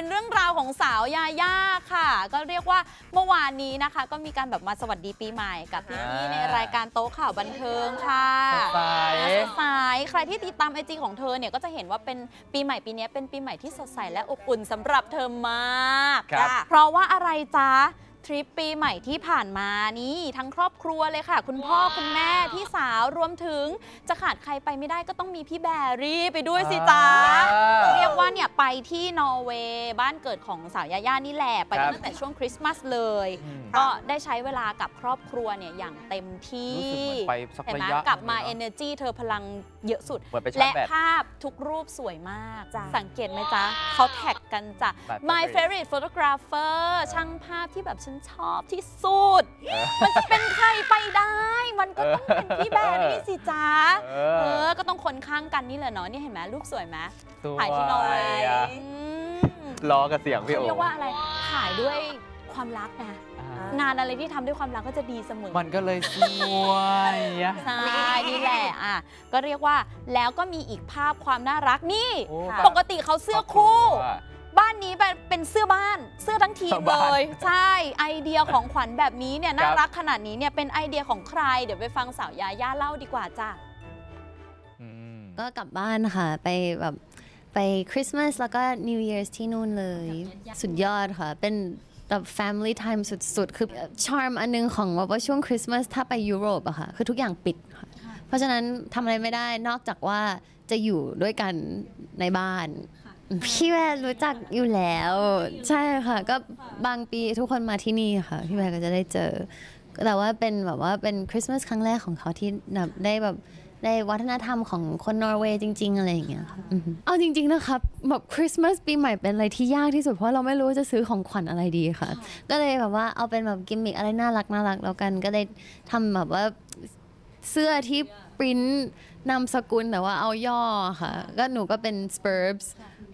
เป็นเรื่องราวของสาวยาย่าค่ะ ก็เรียกว่าเมื่อวานนี้นะคะ ก็มีการแบบมาสวัสดีปีใหม่กับพี่อ่าๆในรายการโต๊ะข่าวบันเทิงค่ะสดใสสดใสใครที่ติดตามไอจีของเธอเนี่ยก็จะเห็นว่าเป็นปีใหม่ปีนี้เป็นปีใหม่ที่สดใสและอบอุ่นสำหรับเธอมากครับจ้ะเพราะว่าอะไรจ๊ะ ทริปปีใหม่ที่ผ่านมานี่ทั้งครอบครัวเลยค่ะ คุณพ่อ คุณแม่ พี่สาวรวมถึง จะขาดใครไปไม่ได้ก็ต้องมีพี่แบรี่ไปด้วยสิจ๊ะอ่าเรียกว่าเนี่ยไปที่นอร์เวย์บ้านเกิดของสาวยาย่านี่แหละไปครับตั้งแต่ช่วงคริสต์มาสเลยอืมก็ได้ใช้เวลากับครอบครัวเนี่ยอย่างเต็มที่รู้สึกเหมือนไปสักเห็นระไหมยะกลับมาหนึ่งเลยเนอะ energy เธอพลังเยอะสุดเหมือนไปชาและร์จแบตภาพทุกรูปสวยมากจ้ะสังเกตไหมจ๊ะเขาแท็กกันจ้ะแบบ my favorite photographer ช่างภาพที่แบบฉันชอบที่สุดเออมันจะเป็นใครไปได้ มันก็ต้องเป็นพี่แบรี่สิจ๊ะ เอเอออ ก็ต้องคนข้างกันนี่แหละเนาะ นี่เห็นไหมรูปสวยไหมสวยถ่ายที่นอร์เวย์อะอืมล้อกับเสียงพี่เขาโอเรียกว่าอะไร ถ่ายด้วยความรักนะ อ่างานอะไรที่ทำด้วยความรักก็จะดีเสมอ มันก็เลยสวยอะ ใช่นี่แหละอะก็เรียกว่าแล้วก็มีอีกภาพความน่ารักนี่ โอ้ปกติเขาเสื้อคู่รอบรัวบ้า นนี้เป็นเป็นเสื้อบ้านเสื้อทั้งทีมเสื้อเลบ้านยใช่ไอเดียของขวัญแบบนี้เนี่ยน่าครับรักขนาดนี้เนี่ยเป็นไอเดียของใคร เดี๋ยวไปฟังสาวยาย่าเล่าดีกว่าจ้ะอืมก็กลับบ้านค่ะไปแบบไปคริสต์มาสแล้วก็ New Year's ที่นู่นเลย สุดยอดค่ะ เป็นแบบ family time สุดๆ คือชาร์มอันนึงของแบบว่าช่วงคริสต์มาสถ้าไปยุโรปอะค่ะ คือทุกอย่างปิดค่ะ เพราะฉะนั้นทำอะไรไม่ได้นอกจากว่าจะอยู่ด้วยกันในบ้าน พี่แบร์รู้จักอยู่แล้ว ใช่ค่ะ ก็บางปีทุกคนมาที่นี่ค่ะ พี่แบร์ก็จะได้เจอ แต่ว่าเป็นแบบว่าเป็นคริสต์มาสครั้งแรกของเขาที่แบบได้แบบได้วัฒนธรรมของคนนอร์เวย์จริง ๆ อะไรอย่างเงี้ยค่ะเอาจริง ๆ นะครับแบบคริสต์มาสปีใหม่เป็นอะไรที่ยากที่สุดเพราะเราไม่รู้จะซื้อของขวัญอะไรดีค่ะ ก็เลยแบบว่าเอาเป็นแบบกิมมิคอะไรน่ารักน่ารักแล้วกัน ก็เลยทำแบบว่าเสื้อที่ ปริ้นนามสกุลแต่ว่าเอาย่อค่ะ ก็หนูก็เป็น Spurbs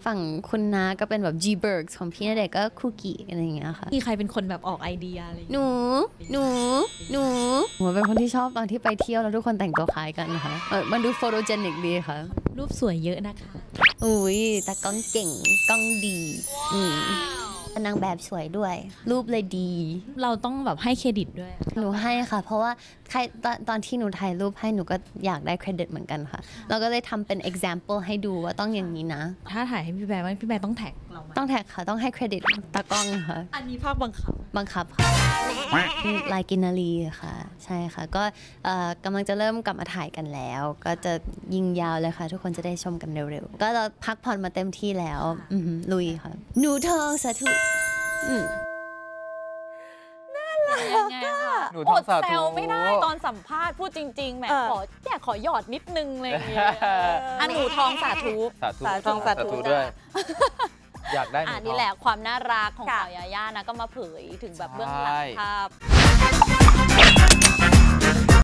ฝั่งคุณน้าก็เป็นแบบ G Bergs ของพี่ณเดชน์ก็คุกี้อะไรอย่างเงี้ยค่ะมีใครเป็นคนแบบออกไอเดียอะไรอย่างหเงี้ยนู หนู หนูหนูเป็นคนที่ชอบตอนที่ไปเที่ยวแล้วทุกคนแต่งตัวคล้ายกันค่ะเออมันดูโฟโตเจนิกดีค่ะ รูปสวยเยอะนะคะ อุ้ยแต่กล้องเก่งกล้องดีอืม นางแบบสวยด้วย รูปเลยดี เราต้องแบบให้เครดิตด้วย หนูให้ค่ะ เพราะว่าใครตอนตอนที่หนูถ่ายรูปให้หนูก็อยากได้เครดิตเหมือนกันค่ะ เราก็เลยทำเป็น example ให้ดูว่าต้องอย่างนี้นะ ถ้าถ่ายให้พี่แบร์ว่าพี่แบร์ต้องแท็กเราไหมต้องแท็กค่ะ ต้องให้เครดิตตากล้องค่ะ อันนี้ภาพบังคับ บังคับค่ะลายกินนารีค่ะ ใช่ค่ะ ก็เอ่อกำลังจะเริ่มกลับมาถ่ายกันแล้ว ก็จะยิงยาวเลยค่ะ ทุกคนจะได้ชมกันเร็วๆ ก็เราพักผ่อนมาเต็มที่แล้วอือหือลุยค่ะ หนูทองสาธุอืมยังไงคะหนูทองสาธุดแซวไม่ได้ตอนสัมภาษณ์พูดจริงๆแหมเออขอแค่ขอหยอดนิดนึงอะไรอย่างเงี้ยอันหนูทองสาธุสาธุสาธุสาธุด้วย อยากได้หนูอ่าทนี่องแหละความน่ารักของค่ะสาวยาย่านะก็มาเผยถึงแบบเบื้องหลังใช่ภาพ